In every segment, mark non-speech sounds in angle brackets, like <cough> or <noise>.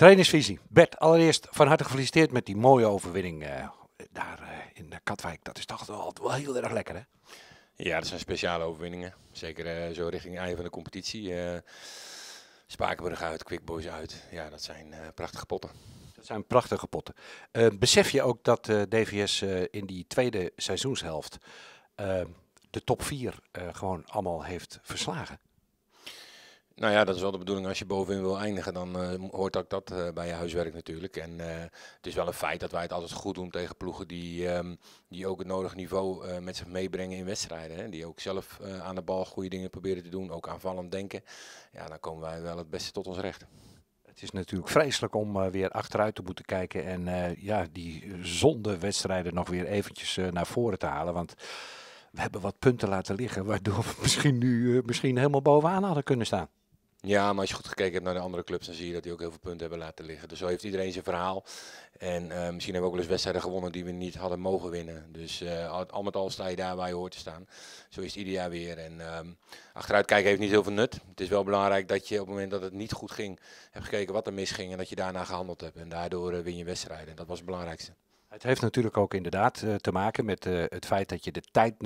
Trainersvisie. Bert, allereerst van harte gefeliciteerd met die mooie overwinning uh, daar uh, in Katwijk. Dat is toch wel, wel heel erg lekker, hè? Ja, dat zijn speciale overwinningen. Zeker uh, zo richting het einde van de competitie. Spakenburg uit, Quickboys uit. Ja, dat zijn prachtige potten. Dat zijn prachtige potten. besef je ook dat DVS in die tweede seizoenshelft de top 4 gewoon allemaal heeft verslagen? Nou ja, dat is wel de bedoeling. Als je bovenin wil eindigen, dan uh, hoort ook dat uh, bij je huiswerk natuurlijk. En uh, het is wel een feit dat wij het altijd goed doen tegen ploegen die, um, die ook het nodige niveau met zich meebrengen in wedstrijden. Hè. Die ook zelf aan de bal goede dingen proberen te doen, ook aanvallend denken. Ja, dan komen wij wel het beste tot ons recht. Het is natuurlijk vreselijk om weer achteruit te moeten kijken en ja, die zonde wedstrijden nog weer eventjes naar voren te halen. Want we hebben wat punten laten liggen, waardoor we <laughs> misschien nu misschien helemaal bovenaan hadden kunnen staan. Ja, maar als je goed gekeken hebt naar de andere clubs, dan zie je dat die ook heel veel punten hebben laten liggen. Dus zo heeft iedereen zijn verhaal. En uh, misschien hebben we ook wel eens wedstrijden gewonnen die we niet hadden mogen winnen. Dus uh, al met al sta je daar waar je hoort te staan. Zo is het ieder jaar weer. En uh, achteruit kijken heeft niet heel veel nut. Het is wel belangrijk dat je op het moment dat het niet goed ging, hebt gekeken wat er misging en dat je daarna gehandeld hebt. En daardoor eh, win je wedstrijden. En dat was het belangrijkste. Het heeft natuurlijk ook inderdaad te maken met het feit dat je de tijd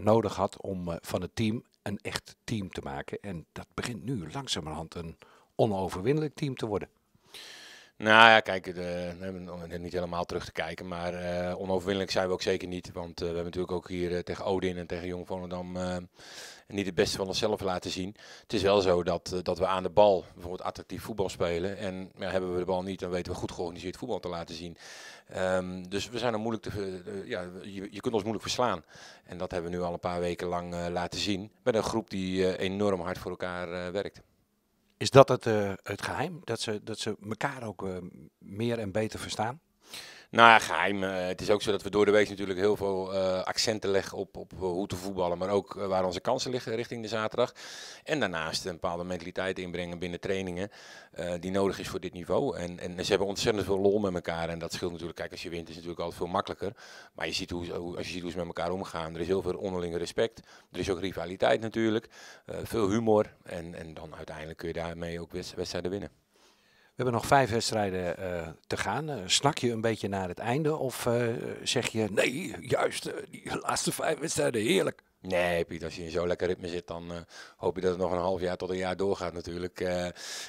nodig had om van het team een echt team te maken. En dat begint nu langzamerhand een onoverwinnelijk team te worden. Nou ja, kijk, de, we niet helemaal terug te kijken, maar uh, onoverwinnelijk zijn we ook zeker niet. Want uh, we hebben natuurlijk ook hier uh, tegen Odin en tegen Jong Volendam niet het beste van onszelf laten zien. Het is wel zo dat, dat we aan de bal bijvoorbeeld attractief voetbal spelen. En hebben we de bal niet, dan weten we goed georganiseerd voetbal te laten zien. Um, dus we zijn er moeilijk te, ja, je, je, kunt ons moeilijk verslaan. En dat hebben we nu al een paar weken lang laten zien. Met een groep die enorm hard voor elkaar werkt. Is dat het, uh, het geheim? Dat ze, dat ze elkaar ook uh, meer en beter verstaan? Nou ja, geheim. Uh, het is ook zo dat we door de week natuurlijk heel veel uh, accenten leggen op, op hoe te voetballen. Maar ook waar onze kansen liggen richting de zaterdag. En daarnaast een bepaalde mentaliteit inbrengen binnen trainingen. die nodig is voor dit niveau. En, en ze hebben ontzettend veel lol met elkaar. En dat scheelt natuurlijk. Kijk, als je wint is het natuurlijk altijd veel makkelijker. Maar je ziet hoe, hoe, als je ziet hoe ze met elkaar omgaan. Er is heel veel onderlinge respect. Er is ook rivaliteit natuurlijk. veel humor. En, en dan uiteindelijk kun je daarmee ook wedstrijden winnen. Hebben nog vijf wedstrijden uh, te gaan. Uh, snak je een beetje naar het einde of uh, zeg je nee, juist die laatste vijf wedstrijden, heerlijk? Nee, Piet, als je in zo'n lekker ritme zit, dan hoop je dat het nog een half jaar tot een jaar doorgaat natuurlijk.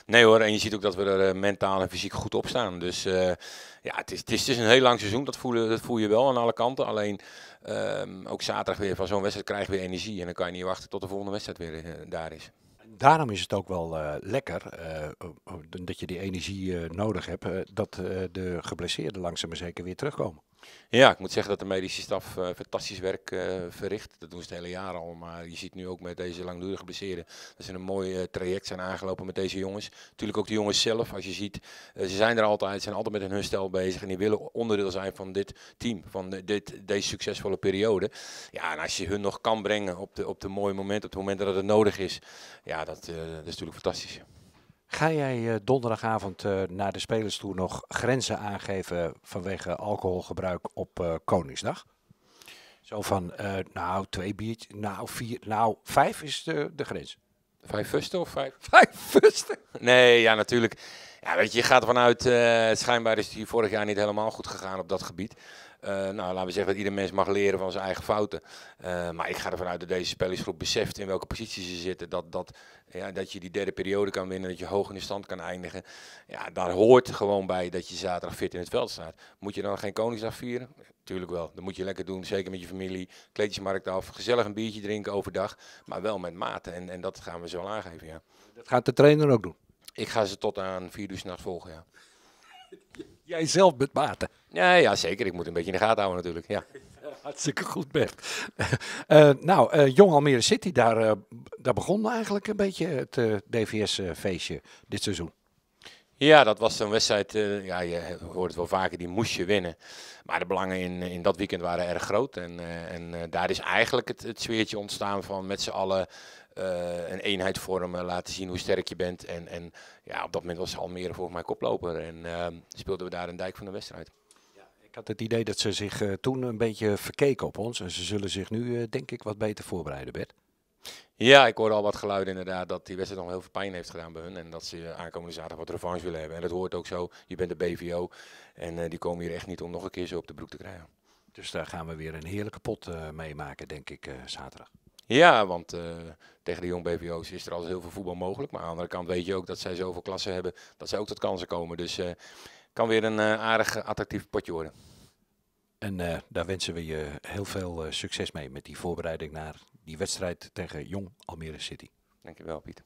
nee hoor, en je ziet ook dat we er mentaal en fysiek goed op staan. Dus ja, het is, het, is, een heel lang seizoen, dat voel, dat voel je wel aan alle kanten. Alleen ehm, ook zaterdag weer van zo'n wedstrijd krijg je weer energie. En dan kan je niet wachten tot de volgende wedstrijd weer daar is daarom is het ook wel uh, lekker uh, dat je die energie uh, nodig hebt, dat de geblesseerden langzaam maar zeker weer terugkomen. Ja, ik moet zeggen dat de medische staf uh, fantastisch werk uh, verricht. Dat doen ze het hele jaar al. Maar je ziet nu ook met deze langdurige blesseren dat ze een mooi uh, traject zijn aangelopen met deze jongens. Natuurlijk ook de jongens zelf. Als je ziet, ze zijn er altijd, zijn altijd met hun stel bezig. En die willen onderdeel zijn van dit team, van dit, deze succesvolle periode. Ja, en als je hun nog kan brengen op de, op de mooie moment, op het moment dat het nodig is. Ja, dat is natuurlijk fantastisch. Ga jij uh, donderdagavond uh, naar de spelers toe nog grenzen aangeven vanwege alcoholgebruik op uh, Koningsdag? Zo van, nou, twee biertjes, nou, vier, nou, vijf is de, de grens. Vijf fusten of vijf? <laughs> Vijf fusten? Nee, ja, natuurlijk. Ja, weet je, je gaat ervan uit, schijnbaar is het hier vorig jaar niet helemaal goed gegaan op dat gebied. Uh, nou, laten we zeggen dat ieder mens mag leren van zijn eigen fouten. Uh, maar ik ga ervan uit dat deze spelersgroep beseft in welke positie ze zitten. Dat, dat, ja, dat je die derde periode kan winnen, dat je hoog in de stand kan eindigen. Ja, daar hoort gewoon bij dat je zaterdag fit in het veld staat. Moet je dan geen Koningsdag vieren? Tuurlijk wel. Dat moet je lekker doen, zeker met je familie. Kleedjesmarkt af, gezellig een biertje drinken overdag. Maar wel met mate. En, en dat gaan we zo aangeven, ja. Dat gaat de trainer ook doen? Ik ga ze tot aan vier uur s'nachts volgen, ja. <laughs> Jij zelf met mate? Ja, ja, zeker. Ik moet een beetje in de gaten houden natuurlijk. Ja. <laughs> Hartstikke goed, Bert. Uh, <laughs> nou, uh, Jong Almere City, daar, uh, daar begon eigenlijk een beetje het DVS-feestje dit seizoen. Ja, dat was zo'n wedstrijd, ja, je hoort het wel vaker, die moest je winnen. Maar de belangen in, in dat weekend waren erg groot. En, en daar is eigenlijk het, het sfeertje ontstaan van met z'n allen uh, een eenheid vormen, laten zien hoe sterk je bent. En, en ja, op dat moment was Almere volgens mij koploper en uh, speelden we daar een dijk van de wedstrijd. Ja, ik had het idee dat ze zich uh, toen een beetje verkeken op ons en ze zullen zich nu denk ik wat beter voorbereiden, Bert. Ja, ik hoorde al wat geluiden inderdaad dat die wedstrijd nog heel veel pijn heeft gedaan bij hun. En dat ze aankomende zaterdag wat revanche willen hebben. En dat hoort ook zo. Je bent de BVO en die komen hier echt niet om nog een keer zo op de broek te krijgen. Dus daar gaan we weer een heerlijke pot uh, meemaken, denk ik, uh, zaterdag. Ja, want uh, tegen de jong BVO's is er altijd heel veel voetbal mogelijk. Maar aan de andere kant weet je ook dat zij zoveel klassen hebben dat zij ook tot kansen komen. Dus kan weer een aardig attractief potje worden. En daar wensen we je heel veel succes mee met die voorbereiding naar die wedstrijd tegen Jong Almere City. Dankjewel, Piet.